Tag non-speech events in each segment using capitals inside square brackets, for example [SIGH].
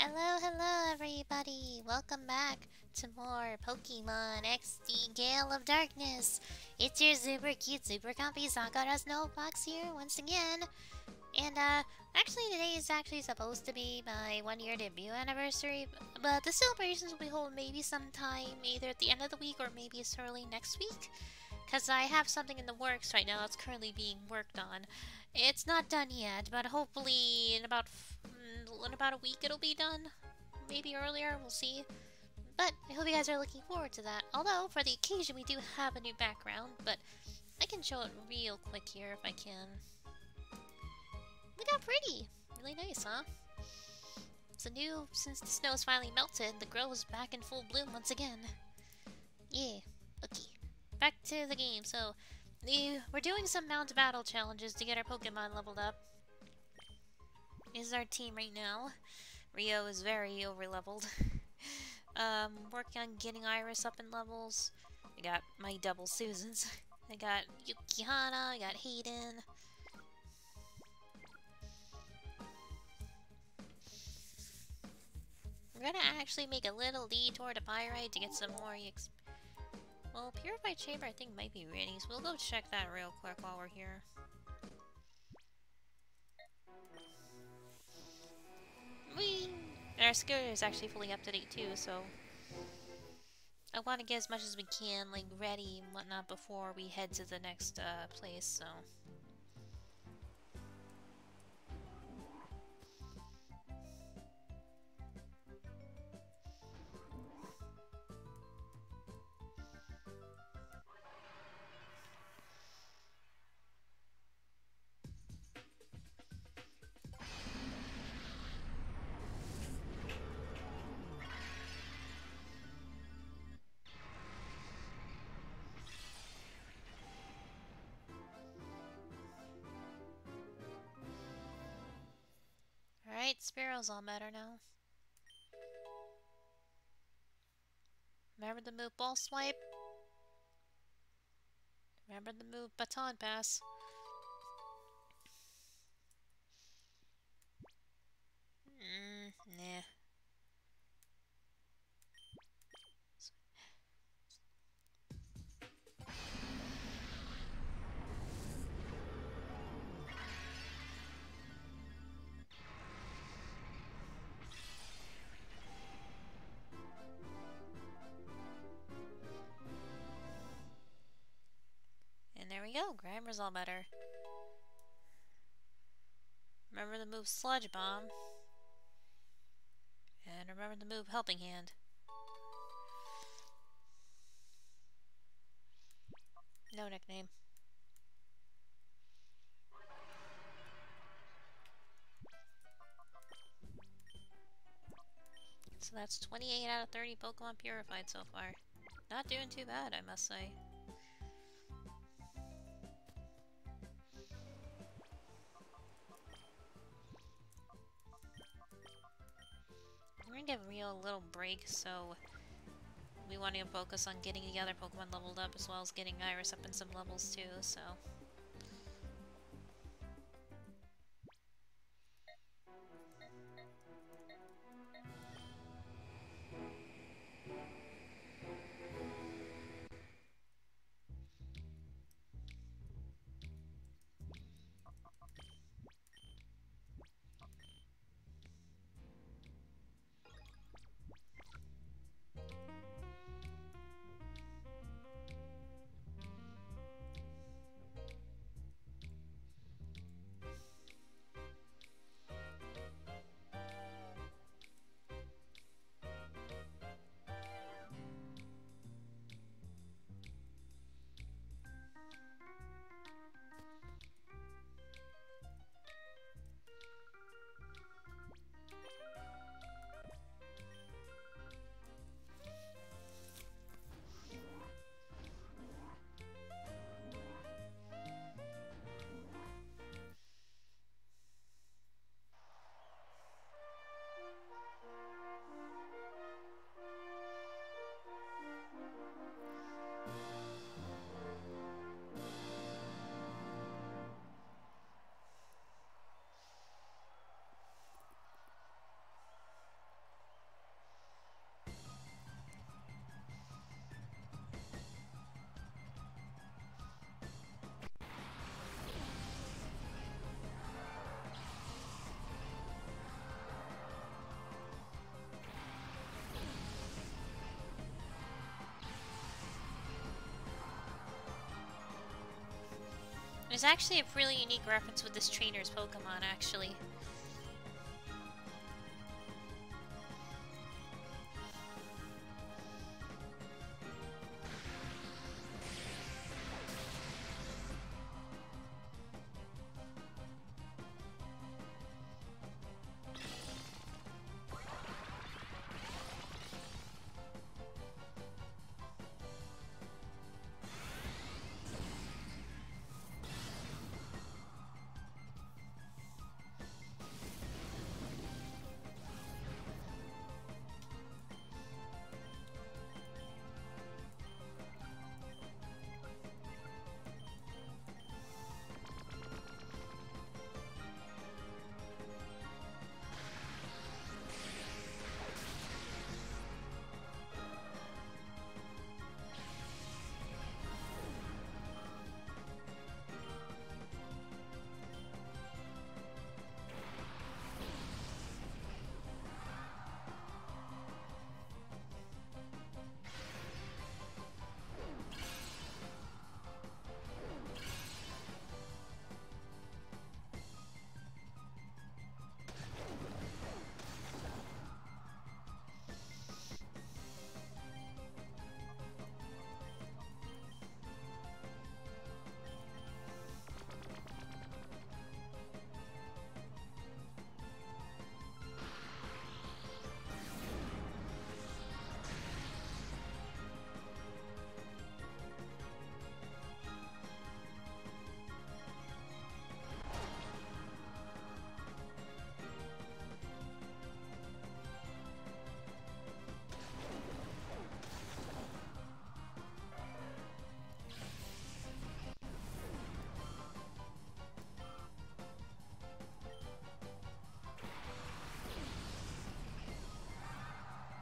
Hello, hello everybody! Welcome back to more Pokemon XD Gale of Darkness! It's your super cute, super comfy Sakura Snowfox here once again! And uh, actually today is actually supposed to be my one year debut anniversary, but the celebrations will be held maybe sometime either at the end of the week or maybe as early next week. Because I have something in the works right now that's currently being worked on. It's not done yet, but hopefully in about in about a week it'll be done. Maybe earlier, we'll see. But I hope you guys are looking forward to that. Although, for the occasion, we do have a new background, but I can show it real quick here if I can. Look how pretty! Really nice, huh? It's new since the snow snow's finally melted, the grove is back in full bloom once again. Yeah, okay. Back to the game, so we're doing some mount battle challenges to get our Pokemon leveled up. Is our team right now. Rio is very over leveled. [LAUGHS] um, working on getting Iris up in levels. I got my double Susans. [LAUGHS] I got Yukihana, I got Hayden. I'm gonna actually make a little detour to Pyrite to get some more exp well, Purified Chamber I think might be ready, so we'll go check that real quick while we're here. Whee! our scooter is actually fully up to date too, so... I want to get as much as we can, like, ready and whatnot before we head to the next uh, place, so... Spearow's all better now. Remember the move Ball Swipe? Remember the move Baton Pass? Mm, nah. We all better. Remember the move Sludge Bomb. And remember the move Helping Hand. No nickname. So that's 28 out of 30 Pokemon purified so far. Not doing too bad, I must say. Give Rio a little break, so we want to focus on getting the other Pokemon leveled up as well as getting Iris up in some levels too, so... There's actually a really unique reference with this trainer's Pokemon, actually.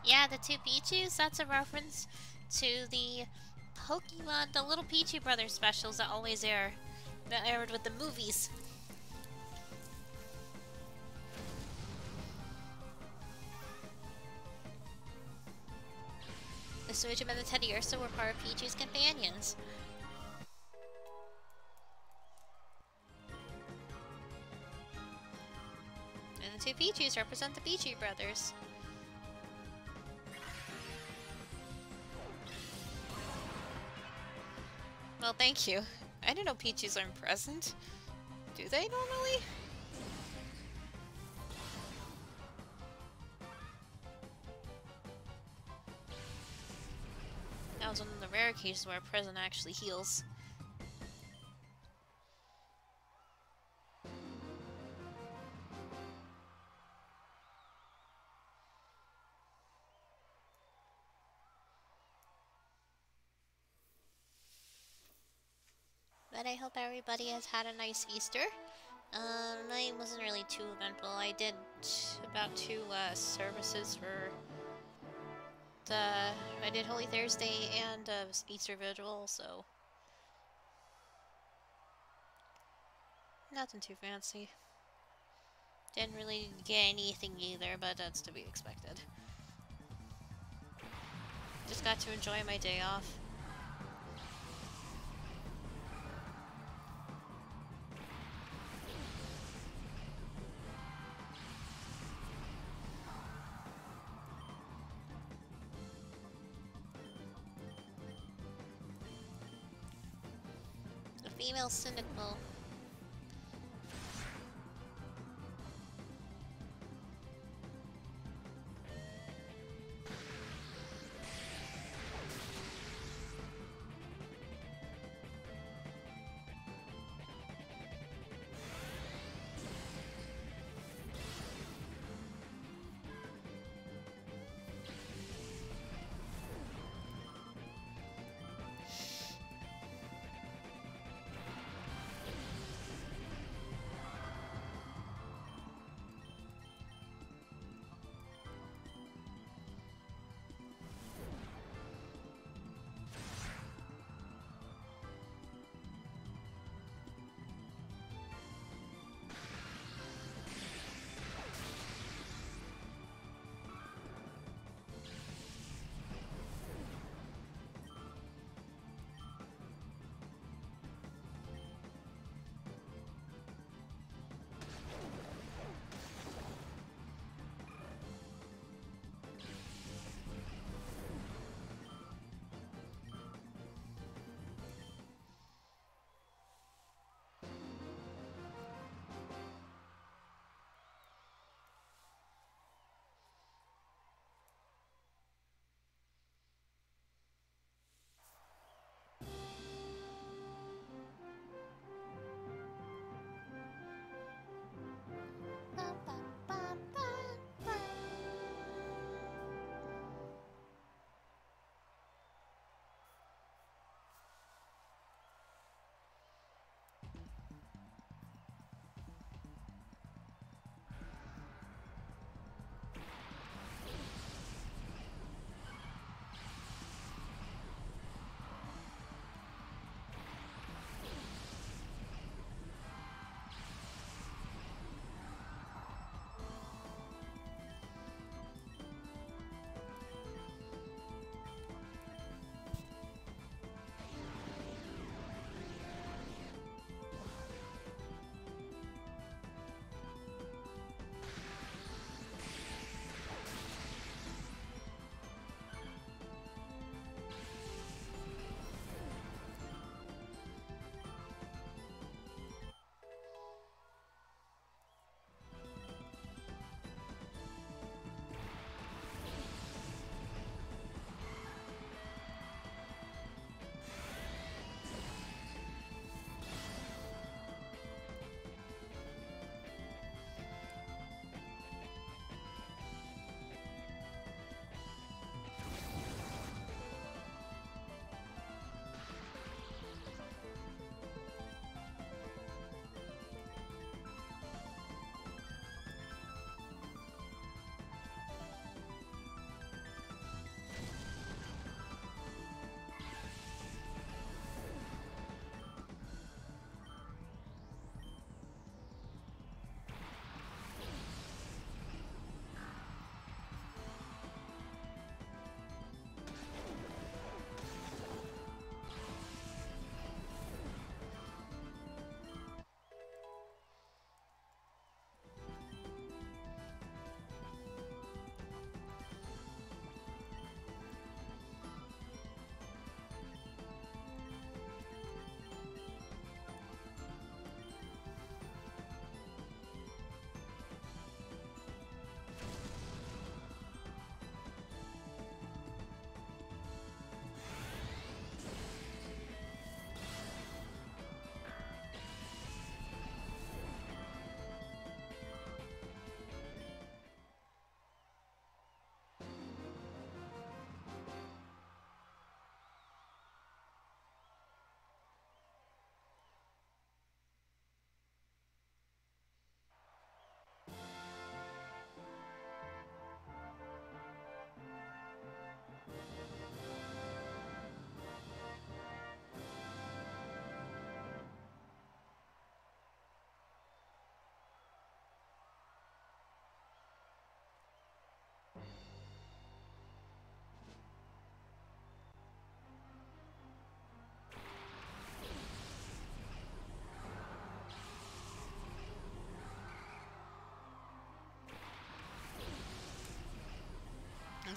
Yeah, the two Pichus, that's a reference to the Pokemon, the little Pichu Brothers specials that always air, that aired with the movies. The Suijin and the Teddiursa were part of Pichu's companions. And the two Pichus represent the Pichu brothers. Thank you. I didn't know peaches aren't present. Do they normally? That was one of the rare cases where a present actually heals. Had a nice Easter. Mine wasn't really too eventful. I did about two uh, services for the... I did Holy Thursday and uh, Easter Vigil, so... Nothing too fancy. Didn't really get anything either, but that's to be expected. Just got to enjoy my day off. Female cynical.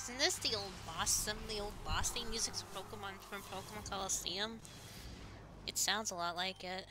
Isn't this the old boss, some of the old boss theme music from Pokemon from Pokemon Colosseum? It sounds a lot like it.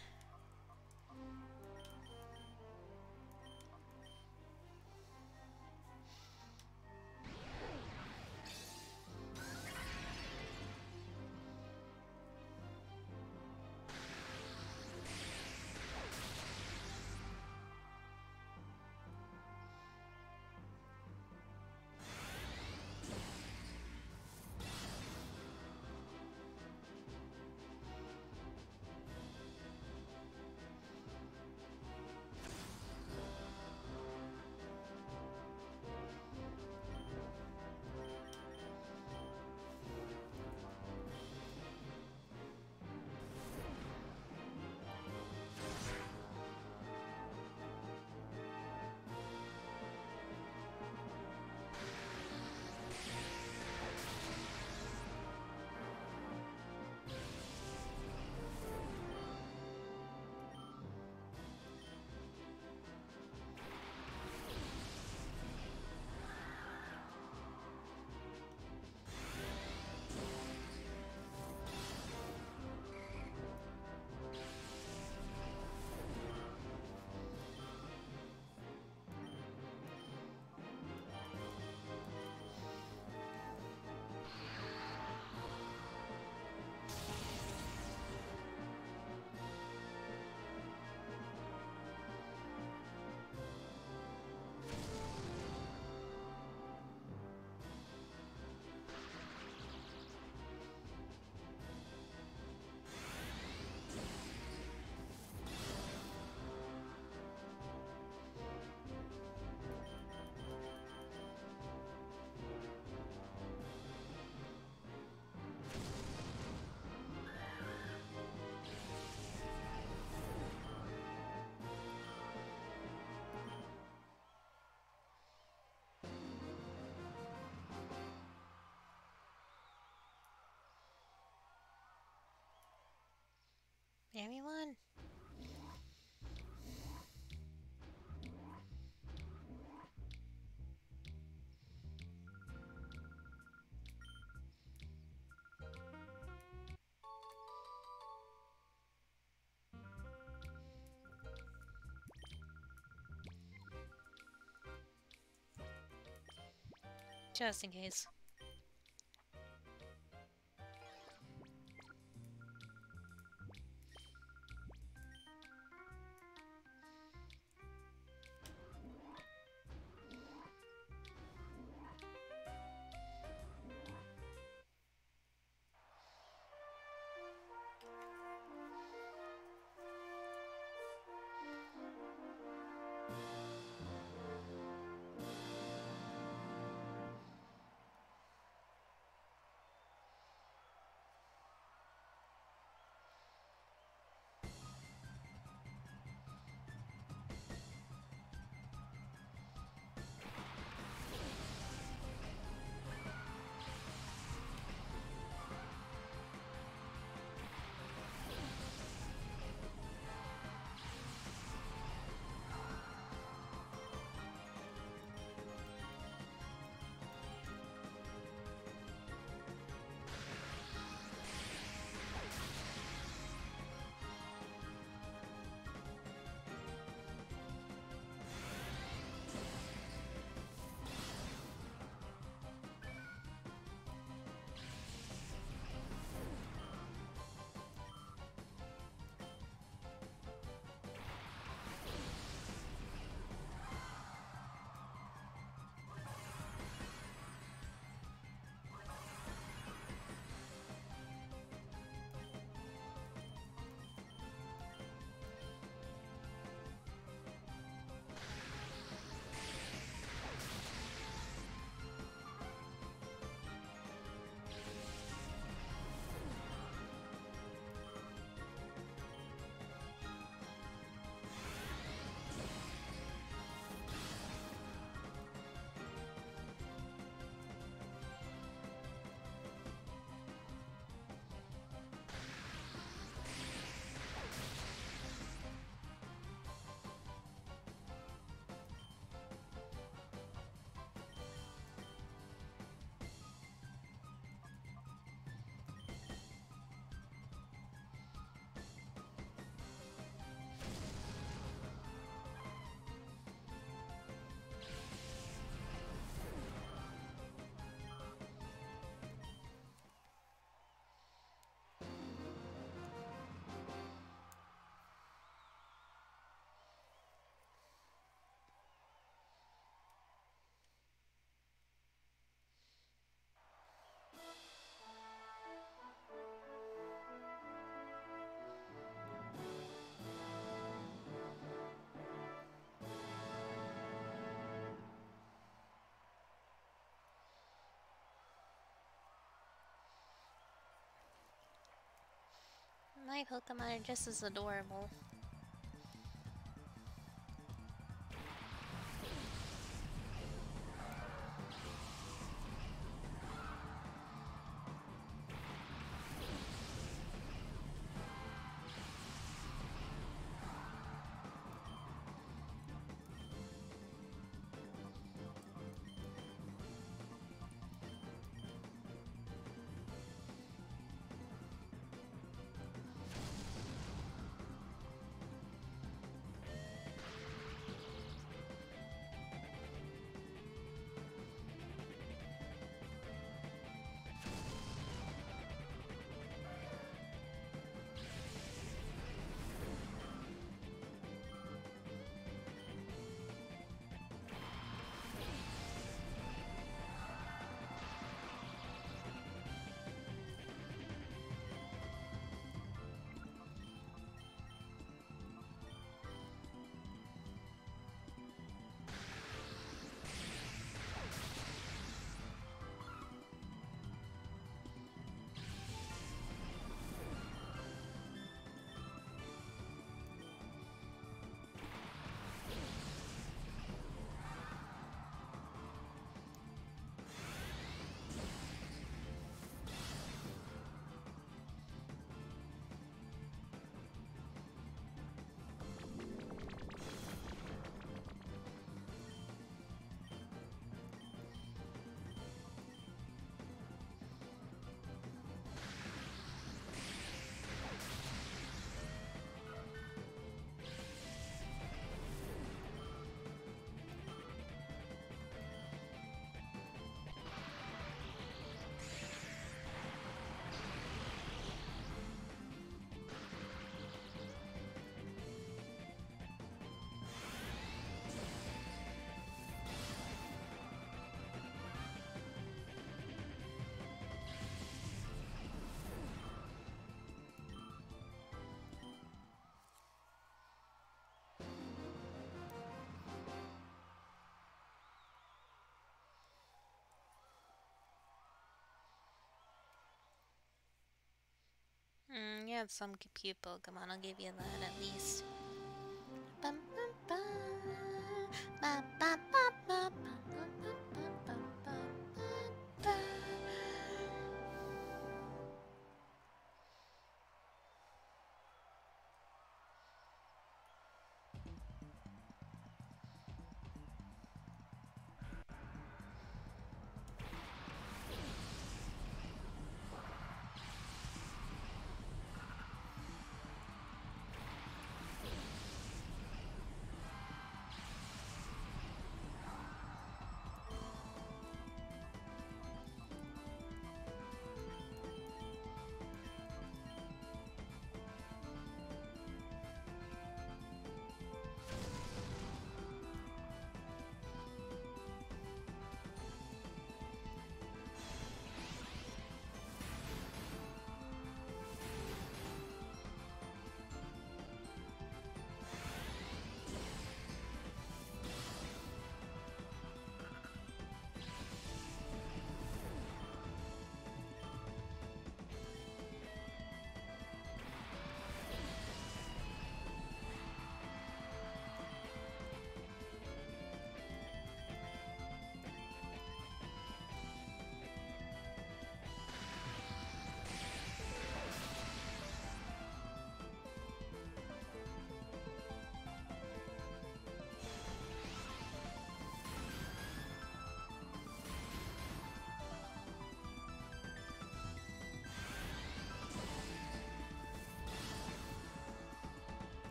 Everyone? Just in case. My Pokemon are just as adorable. Mm, you have some cute Pokemon, I'll give you that at least. Bum, bum, bum. Ba, ba,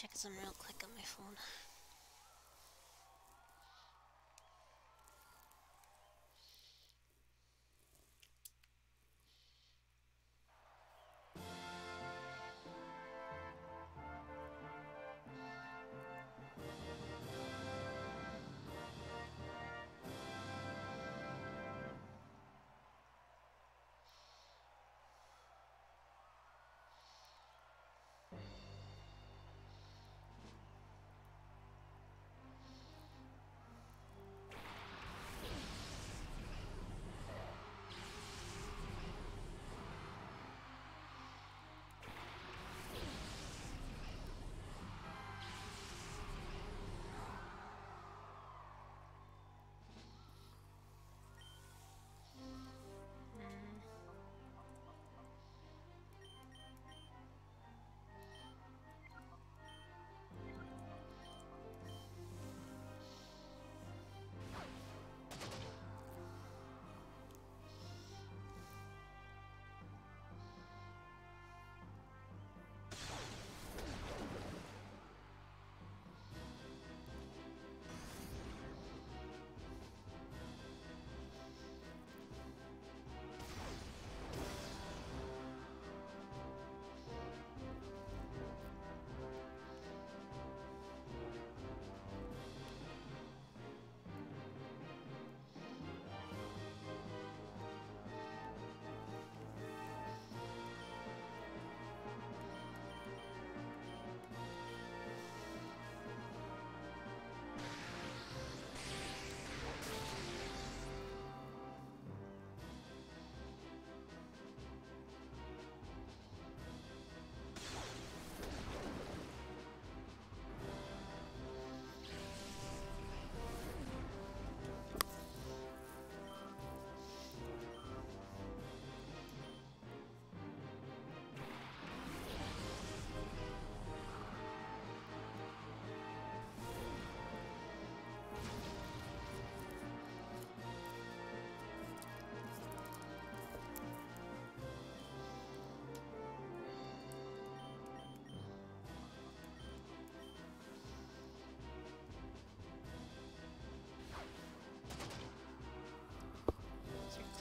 check some real quick on my phone.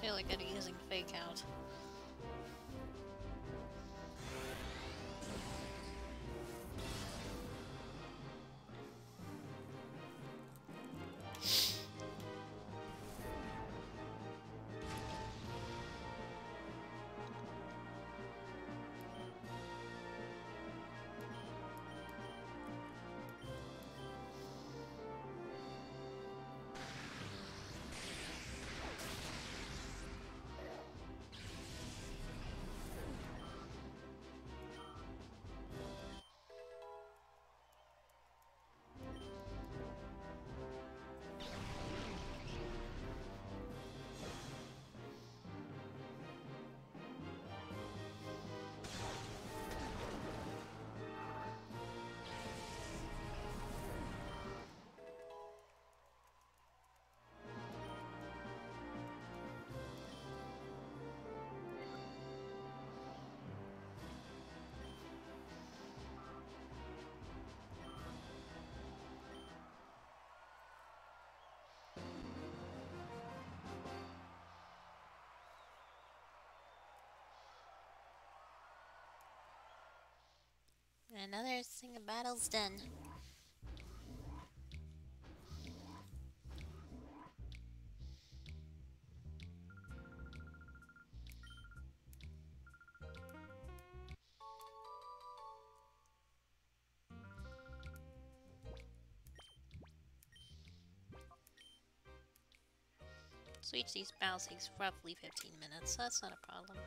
Clearly good at using fake out. Another single battle's done. So each of these battles takes roughly 15 minutes, so that's not a problem.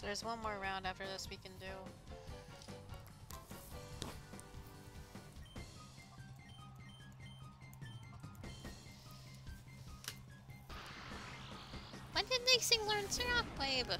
So there's one more round after this we can do. When did Nixing learn Shockwave?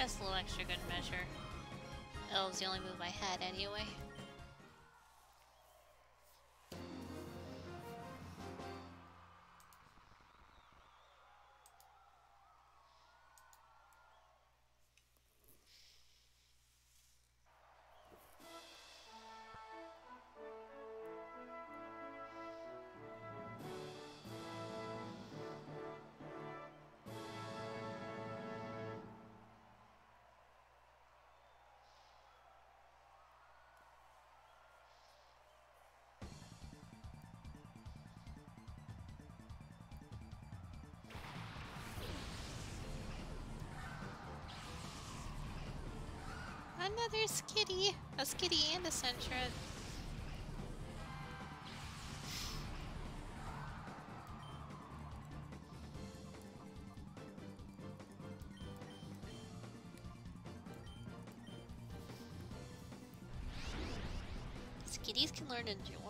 Just a little extra good measure. Was the only move I had anyway. Another skitty! A skitty and a Sentret. Skitties can learn Endure?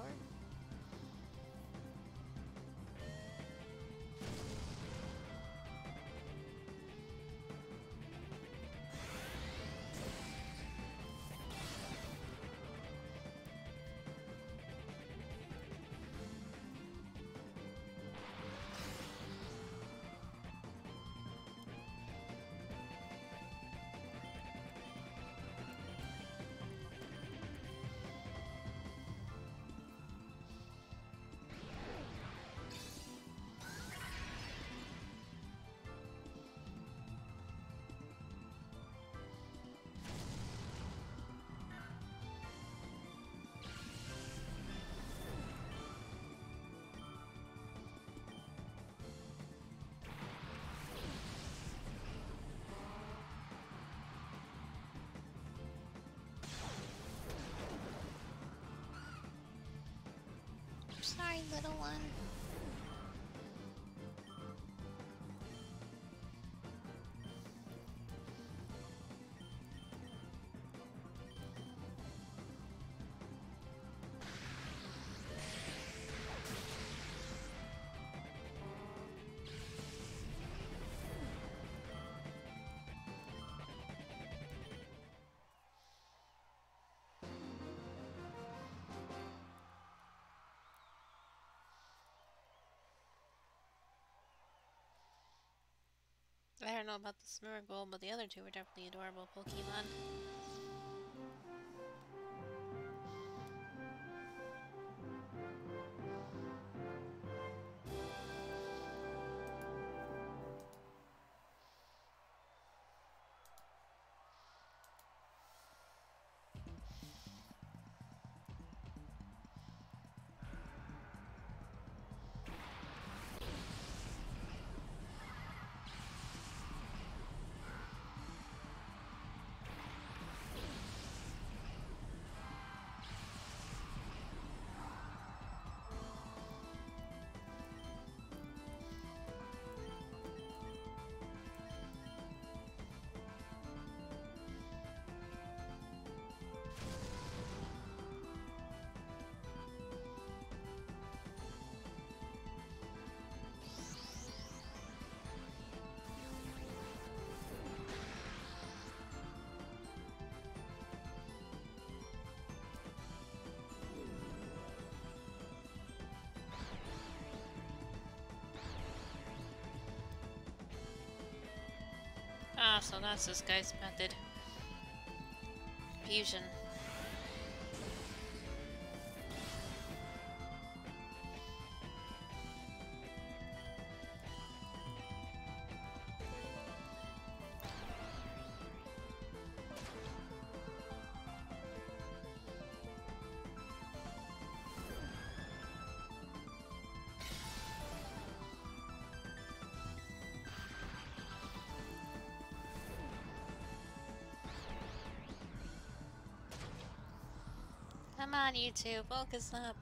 Little one. I don't know about the Smeargle, but the other two are definitely adorable Pokemon. So that's this guy's method. Fusion. On, you two, focus up.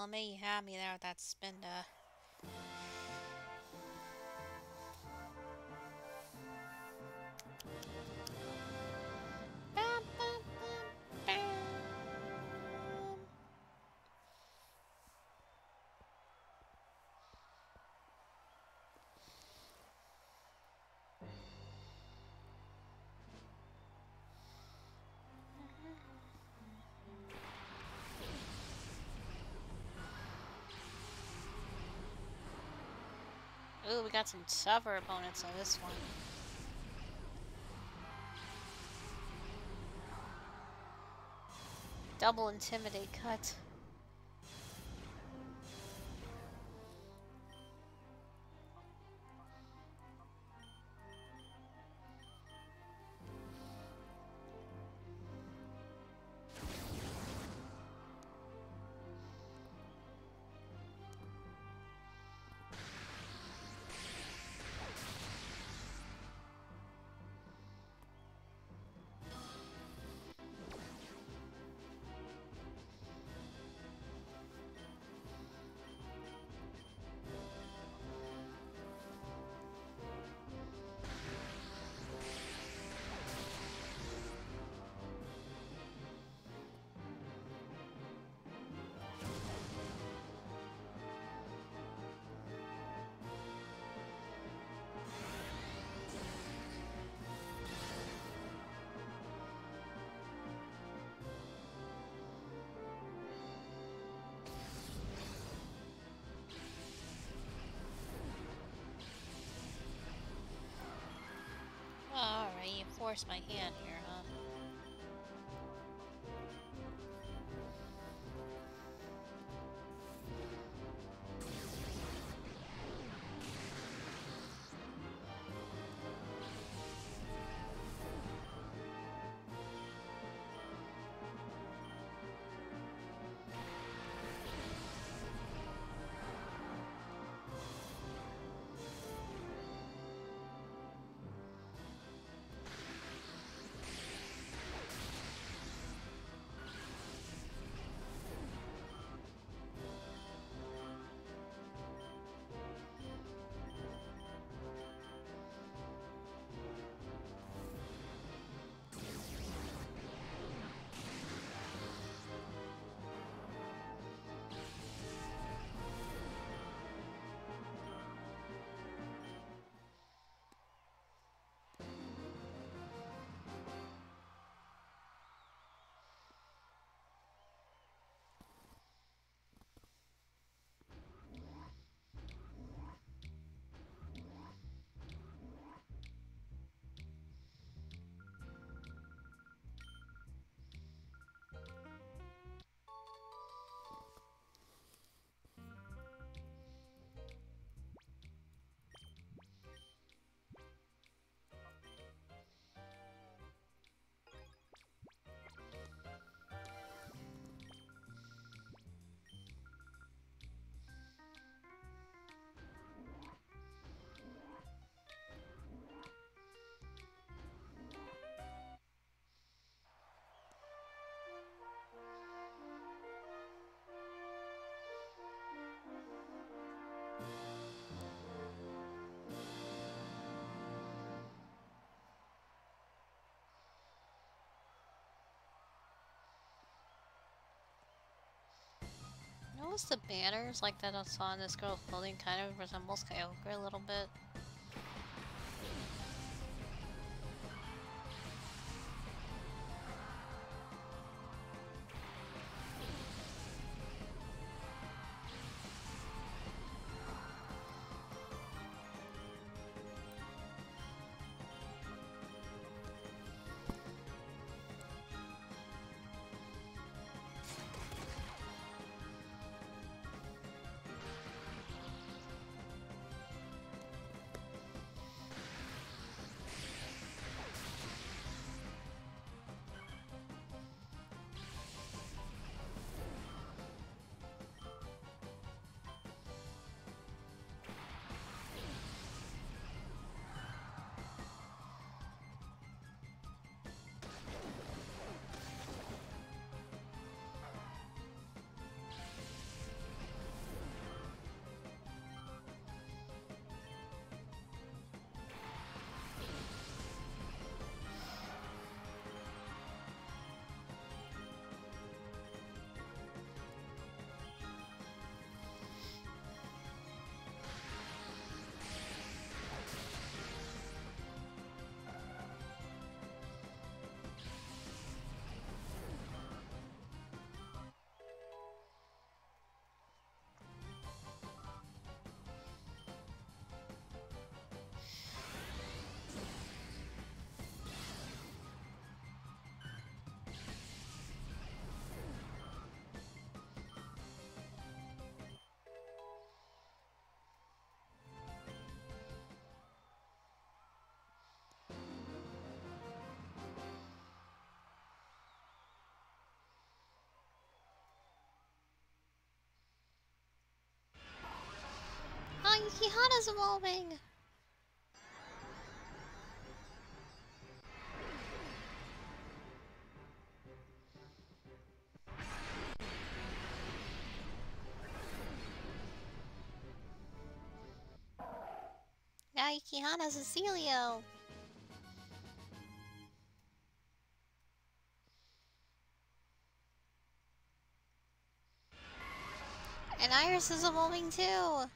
Well, may you have me there with that spinda. Ooh, we got some tougher opponents on this one. Double intimidate cut. You my hand here, notice the banners like that I saw in this girl's clothing kind of resembles Kyogre a little bit? Yukihana's evolving! Now Yukihana's a Celio! And Iris is evolving too!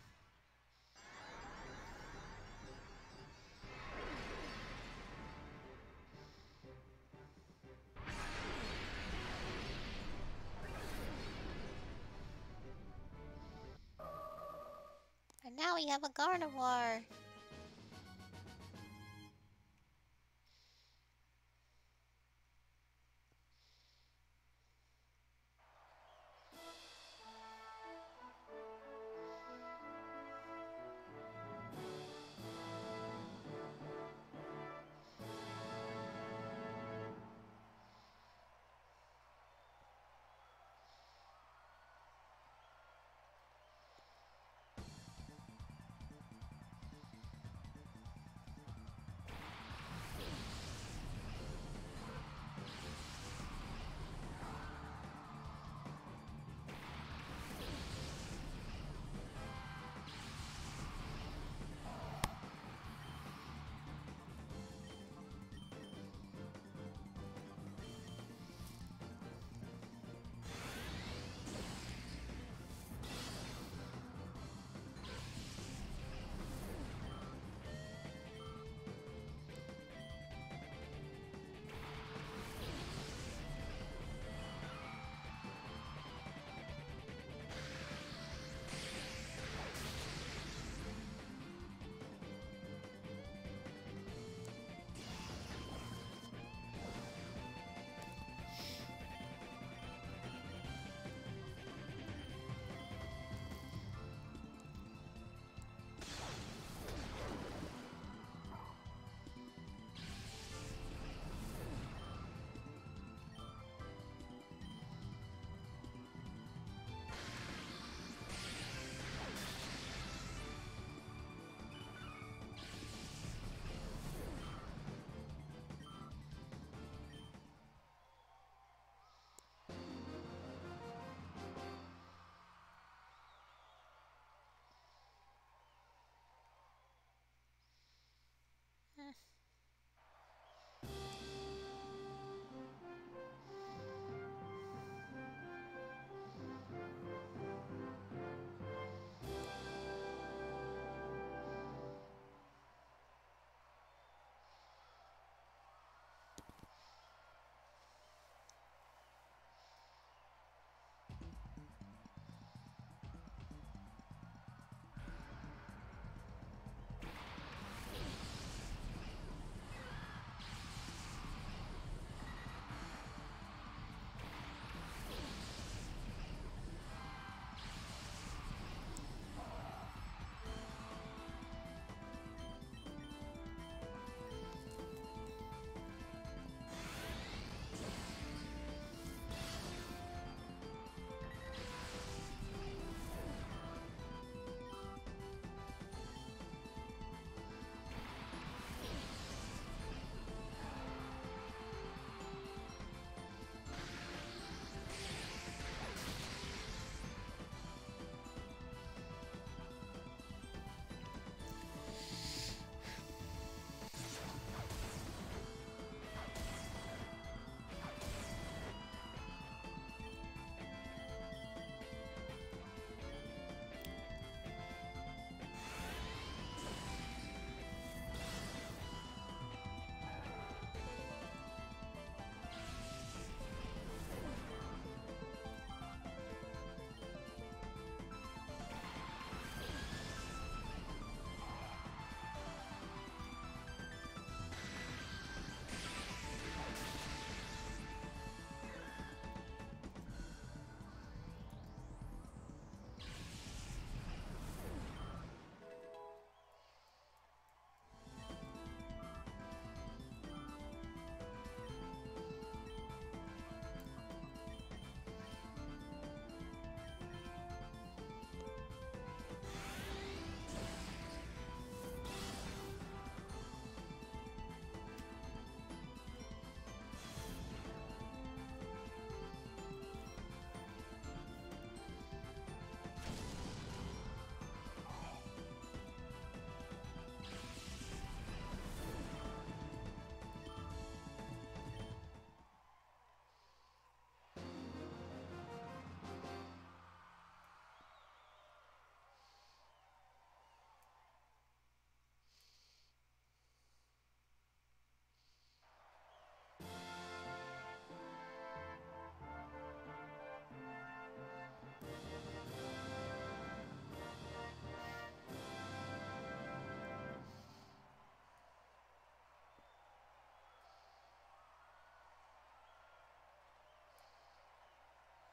A Gardevoir.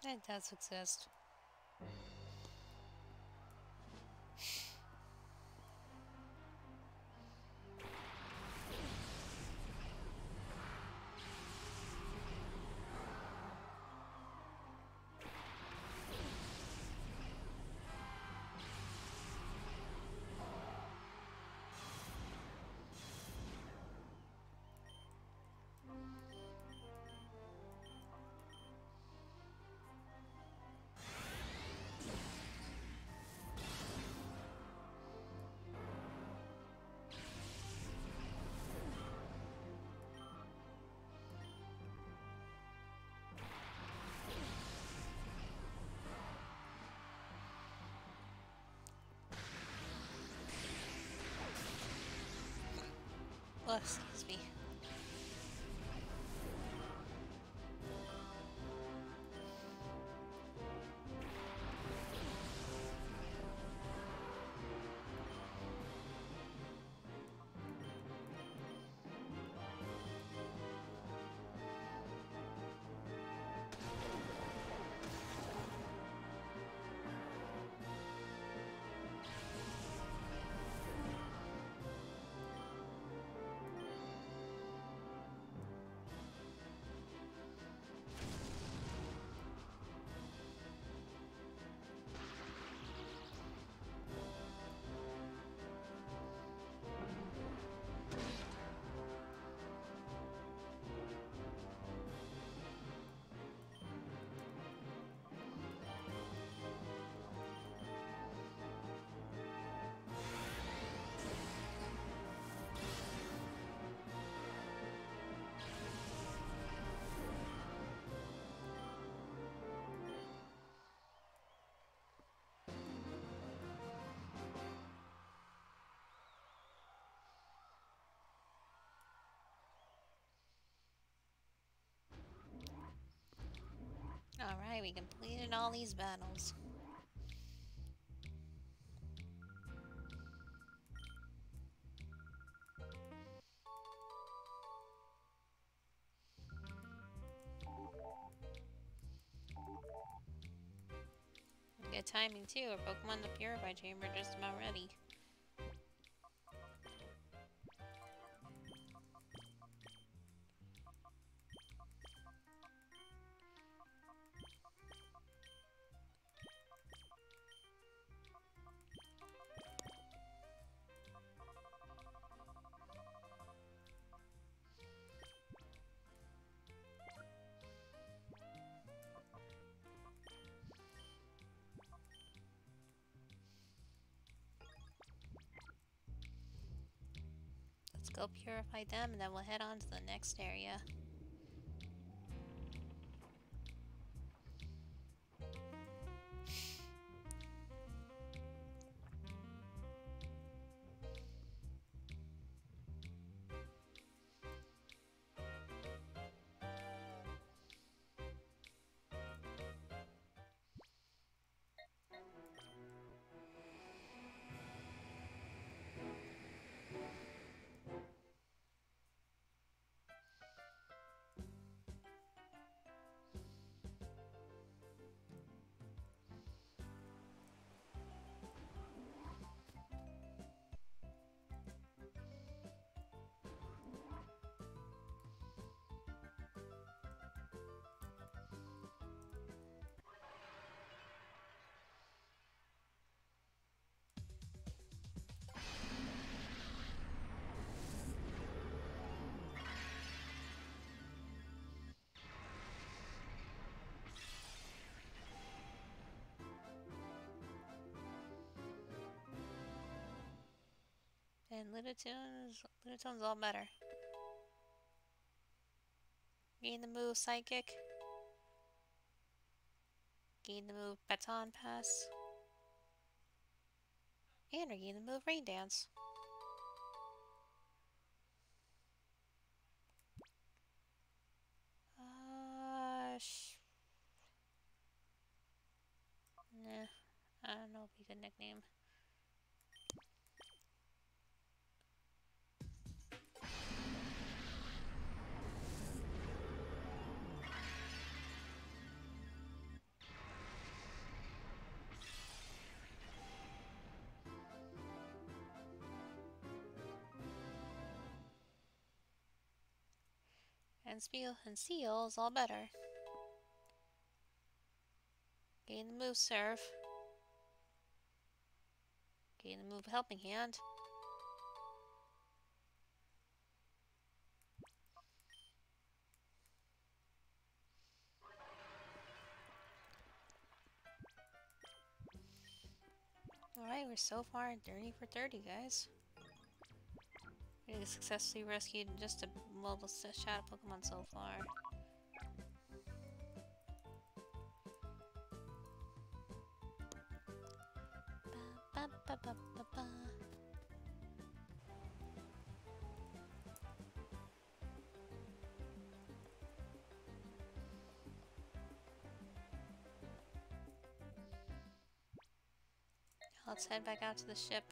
It does exist. Oh, excuse me. Alright, we completed all these battles. Good timing too, our Pokemon the Purify Chamber just about ready. Purify them, and then we'll head on to the next area. And Lunatone's, Lunatone's all better. Gain the move Psychic. Gain the move Baton Pass. And regain the move Rain Dance. And Spiel and Seal is all better. Gain the move serve. Gain the move helping hand. Alright, we're so far 30 for 30, guys. We successfully rescued just a mobile shadow Pokemon so far. Ba, ba, ba, Let's head back out to the ship.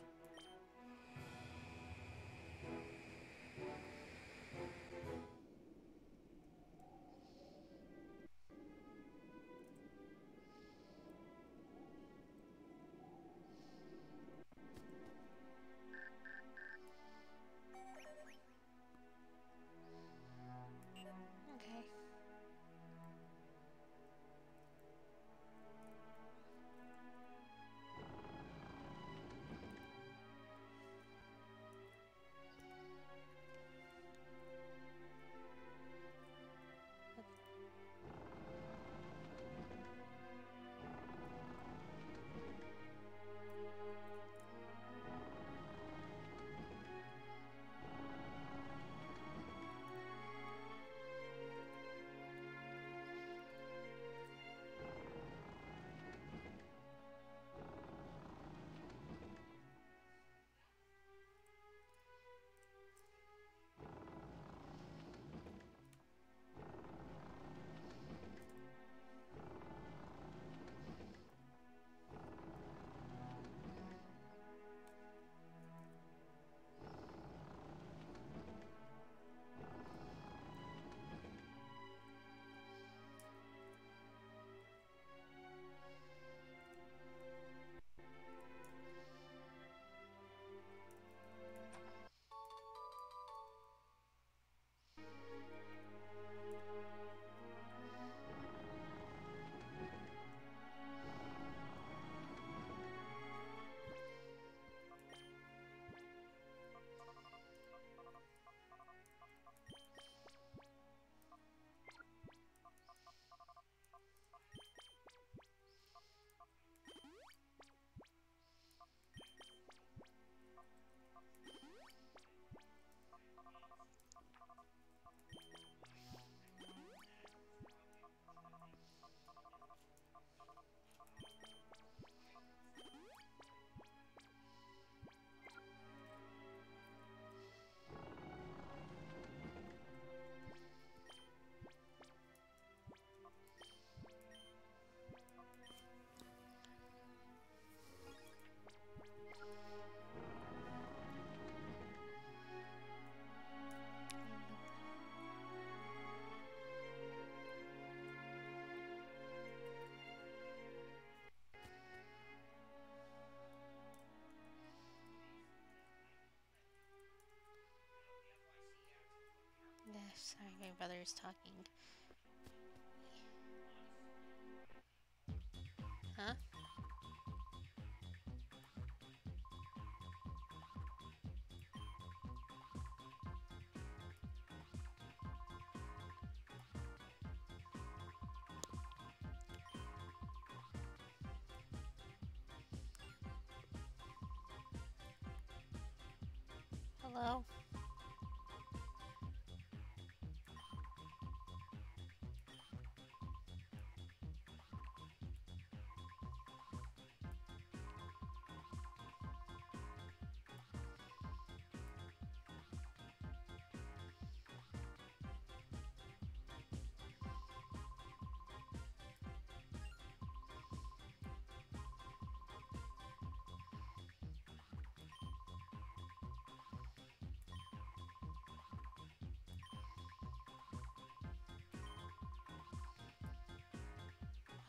Sorry, my brother is talking.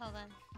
Hold on.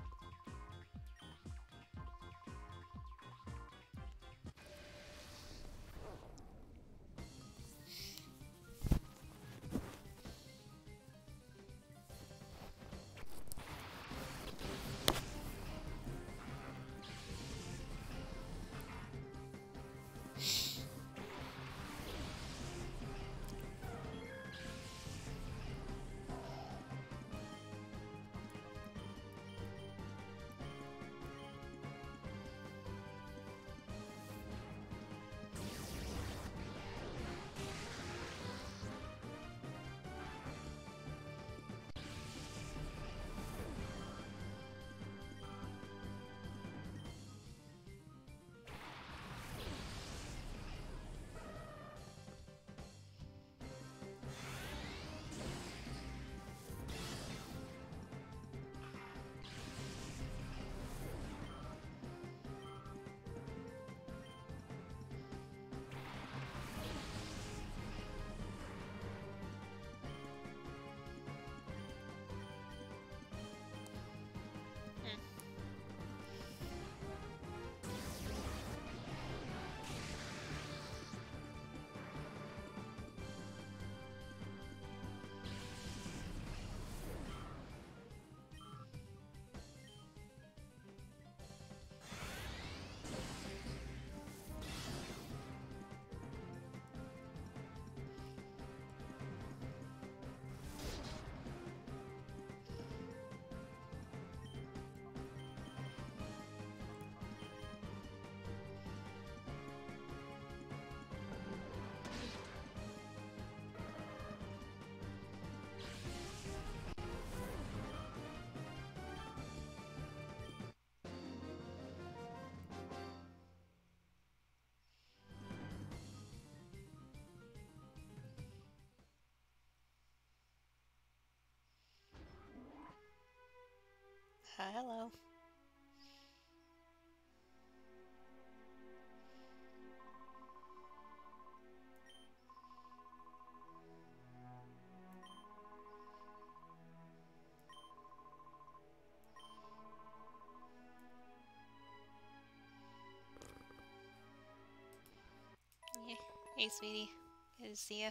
Uh, hello. Hey, sweetie. Good to see ya.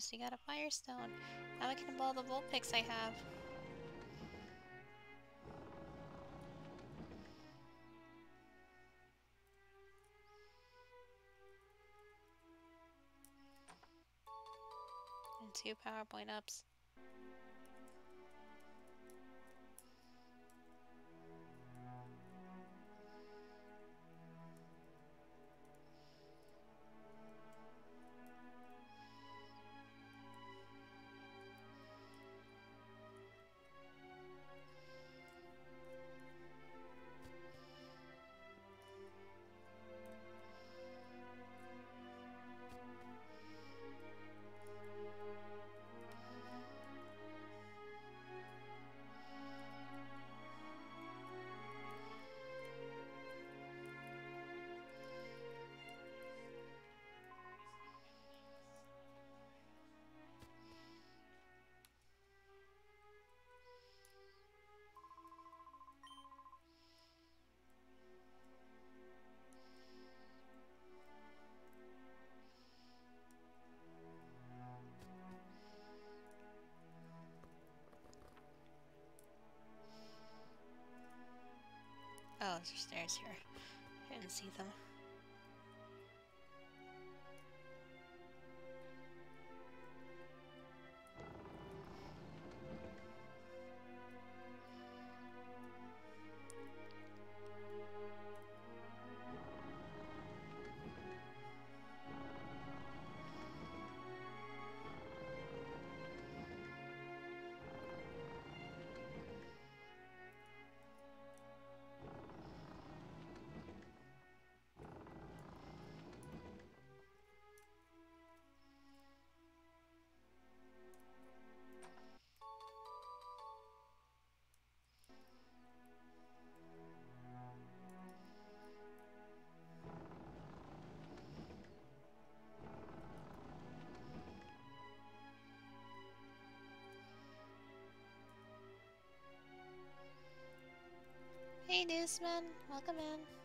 Nice, you got a firestone. Now I can ball the Vulpix I have. And two PowerPoint ups. Oh, there's stairs here. I didn't see them. Hey, Newsman. Welcome in.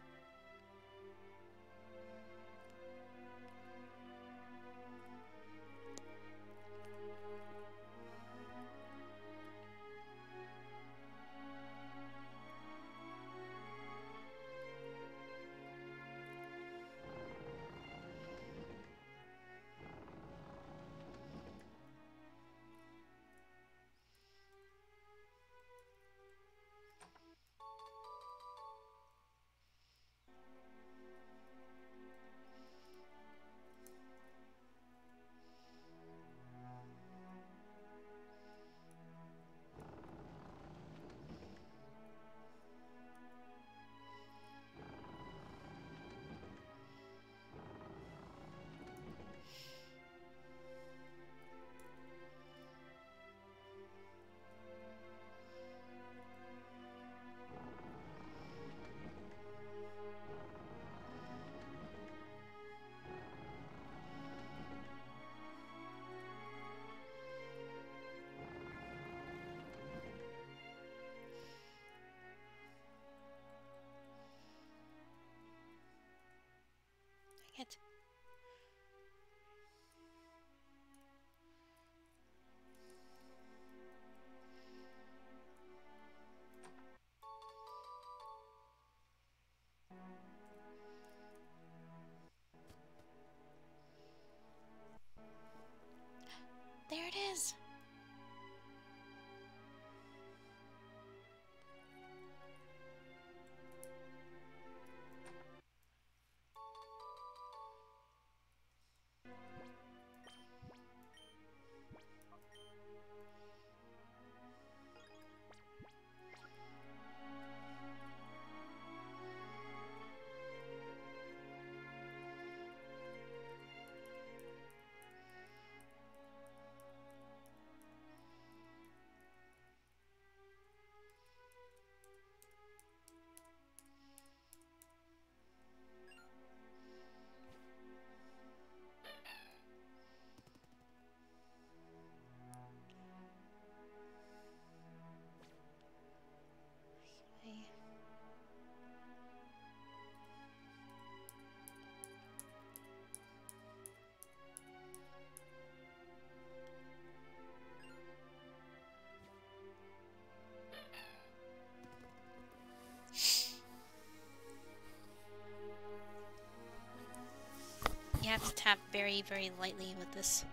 Have to tap very, very lightly with this.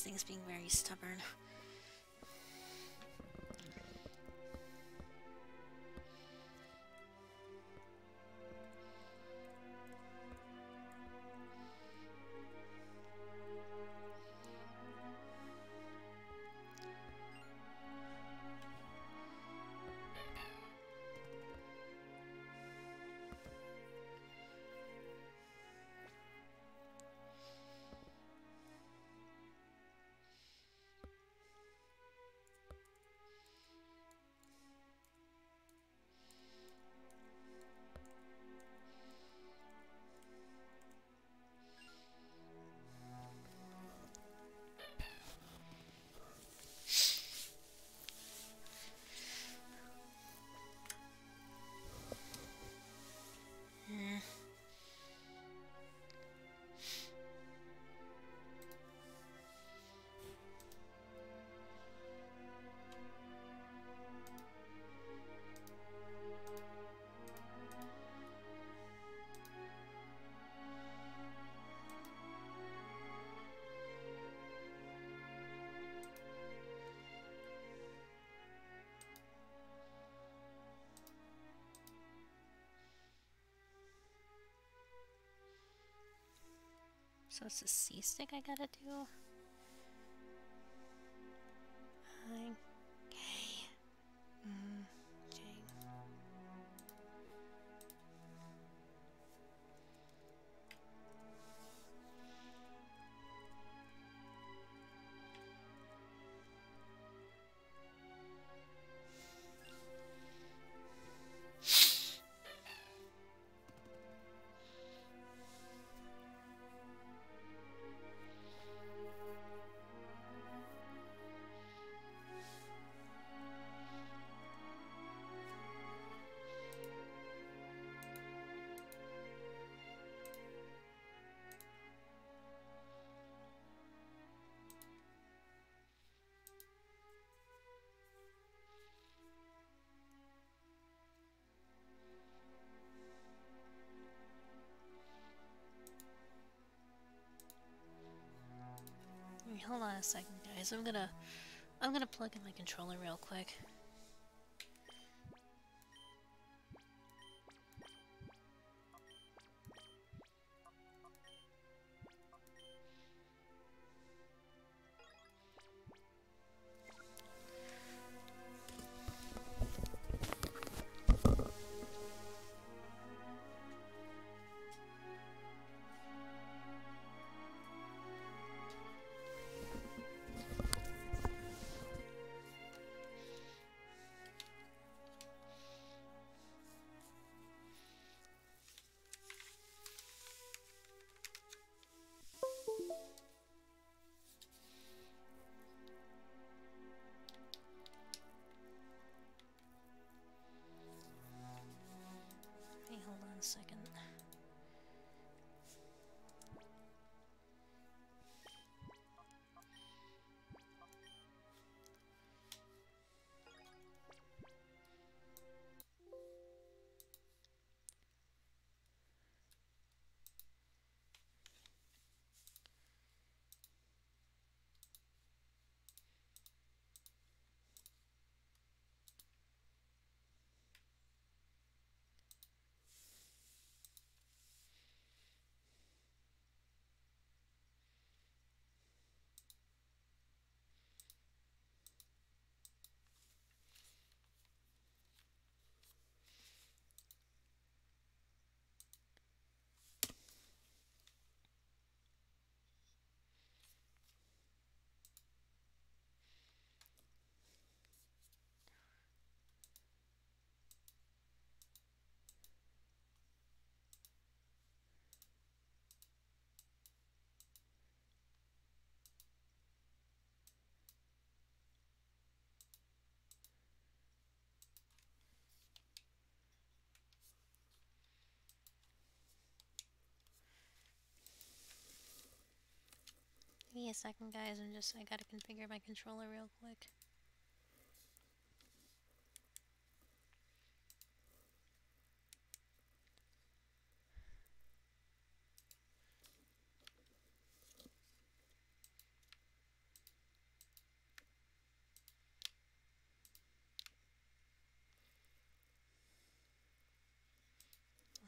Thing's being very stubborn. So it's a C stick I gotta do? Hold on a second, guys. I'm gonna, I'm gonna plug in my controller real quick. Give me a second, guys. I'm just, I gotta configure my controller real quick.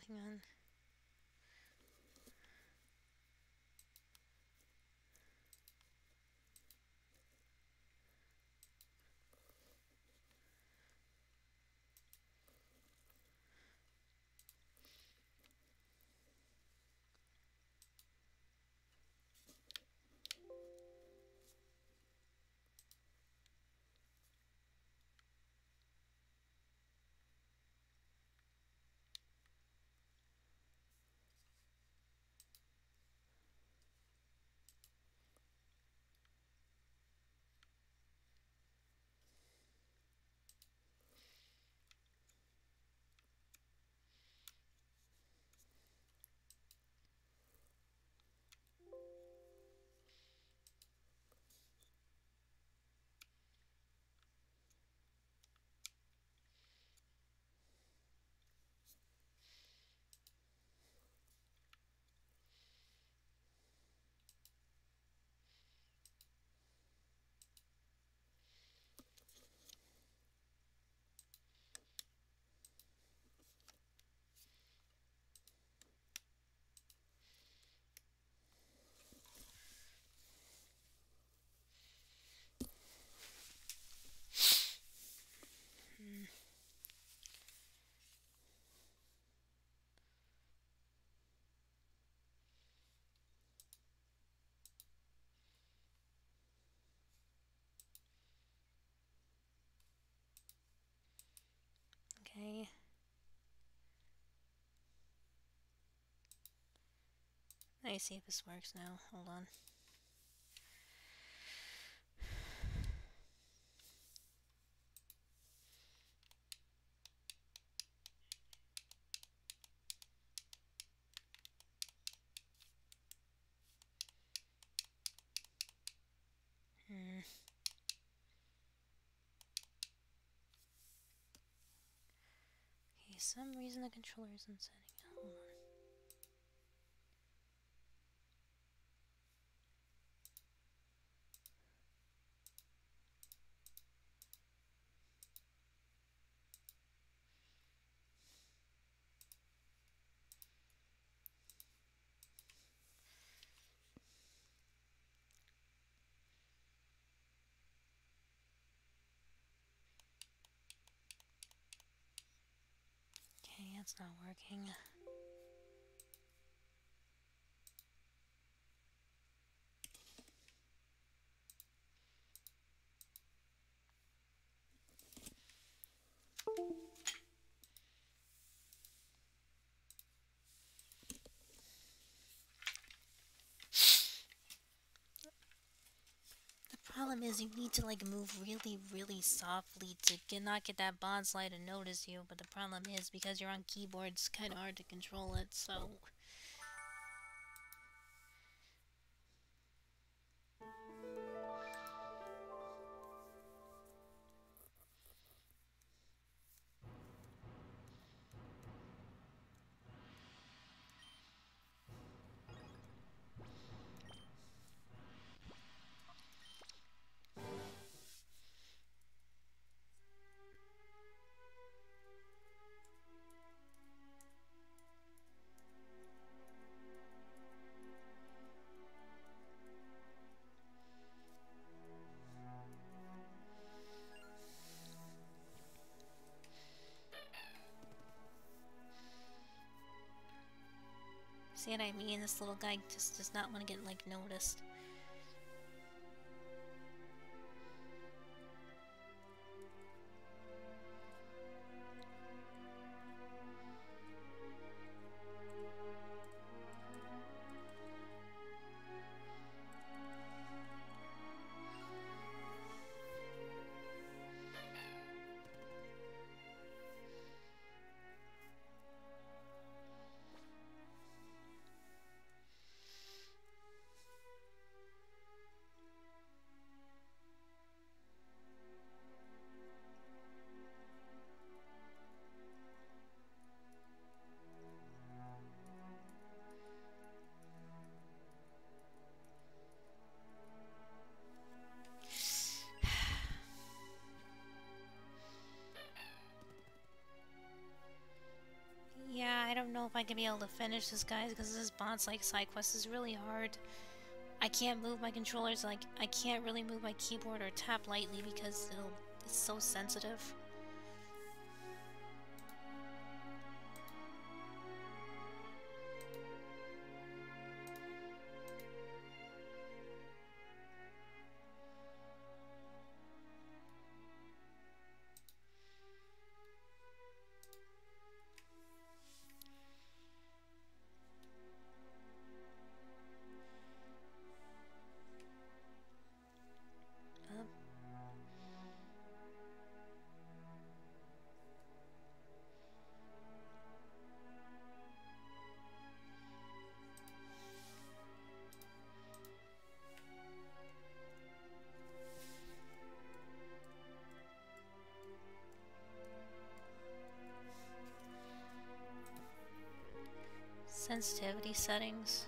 Hang on. Okay. Let me see if this works now. Hold on. Hmm. Okay, some reason the controller isn't setting. Hold on. That's not working. The problem is you need to like move really, really softly to get, not get that bonsly to notice you. But the problem is because you're on keyboard, it's kind of hard to control it. So See what I mean? This little guy just does not want to get, like, noticed. I can be able to finish this, guys, because this Bonsly side quest is really hard. I can't move my controllers, like, I can't really move my keyboard or tap lightly because oh, it's so sensitive. Sensitivity settings.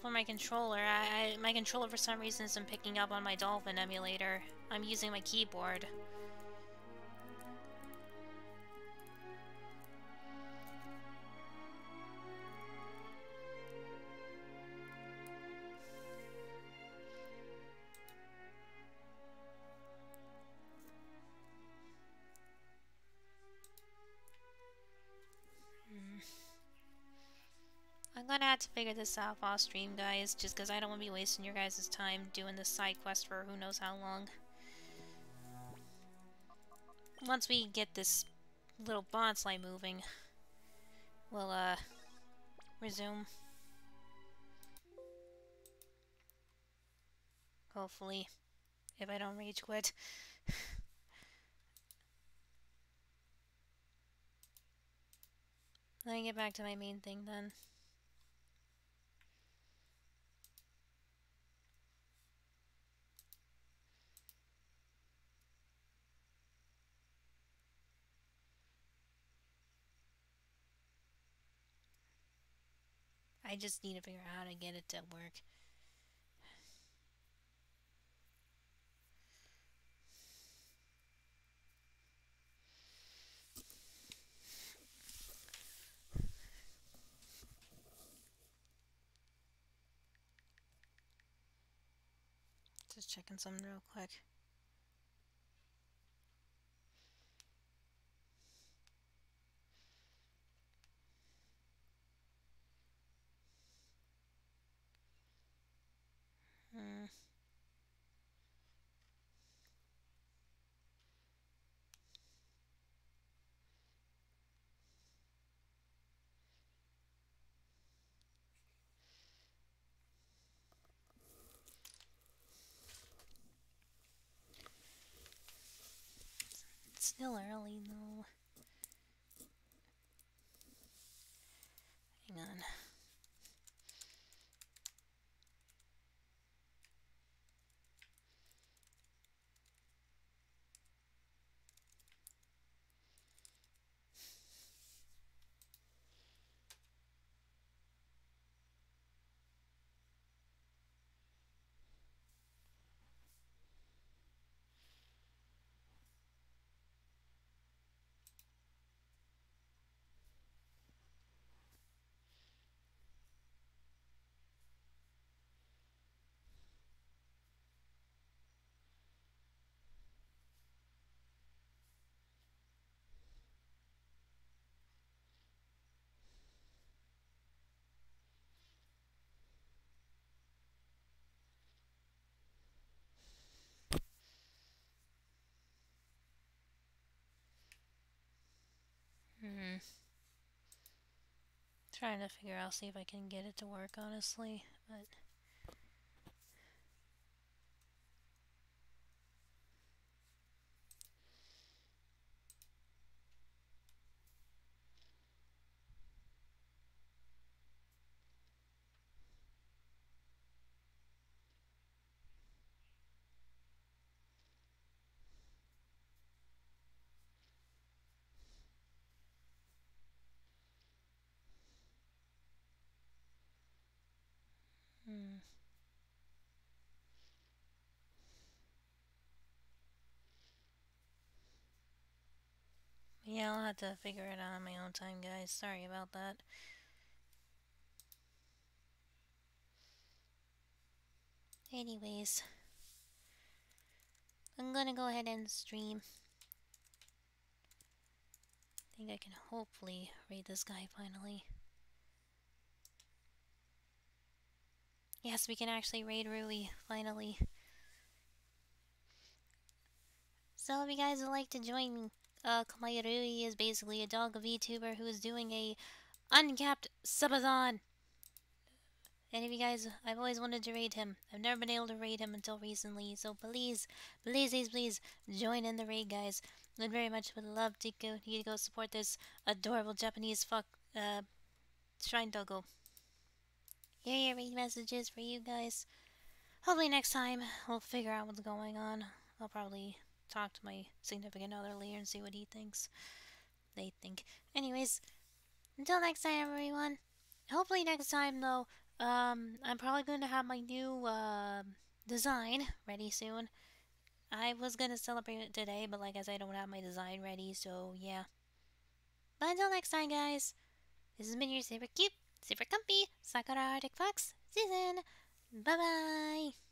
For my controller, I, I, my controller for some reason isn't picking up on my Dolphin emulator. I'm using my keyboard. Had to figure this out off stream, guys, just because I don't want to be wasting your guys' time doing this side quest for who knows how long. Once we get this little bonsly moving, we'll, uh, resume. Hopefully, if I don't rage quit. [LAUGHS] Let me get back to my main thing then. I just need to figure out how to get it to work. Just checking something real quick. Hmm. It's still early though. Hang on. Hmm. Trying to figure out, see if I can get it to work, honestly, but... Have to figure it out on my own time, guys. Sorry about that. Anyways, I'm gonna go ahead and stream. I think I can hopefully raid this guy finally. Yes, we can actually raid Rui, finally. So if you guys would like to join me, uh, Kamaya Rui is basically a dog of VTuber who is doing a uncapped subathon. And if you guys, I've always wanted to raid him. I've never been able to raid him until recently. So please, please, please, please, join in the raid, guys. I'd very much would love to go, you to go support this adorable Japanese fuck, uh, shrine doggo. Here are read messages for you guys. Hopefully next time we'll figure out what's going on. I'll probably talk to my significant other later and see what he thinks. They think. Anyways, until next time, everyone. Hopefully next time, though, um, I'm probably going to have my new, uh, design ready soon. I was going to celebrate it today, but like I said, I don't have my design ready, so yeah. But until next time, guys, this has been your super cute super comfy Sakura Arctic Fox Susan. Bye bye!